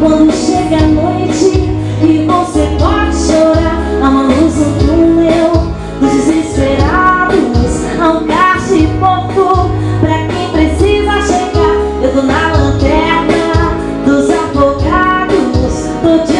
Quando chega a noite e você pode chorar Há uma luz no túnel dos desesperados Há um gás de pouco pra quem precisa chegar. Eu tô na lanterna dos afogados Tô de